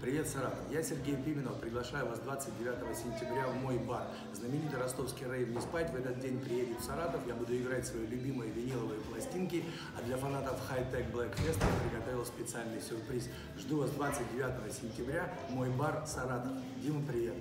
Привет, Саратов! Я Сергей Пименов, приглашаю вас 29 сентября в мой бар. Знаменитый ростовский рейв «Не спать» в этот день приедет в Саратов. Я буду играть свои любимые виниловые пластинки, а для фанатов хай-тек Black Fest я приготовил специальный сюрприз. Жду вас 29 сентября, мой бар «Саратов». Дима, привет!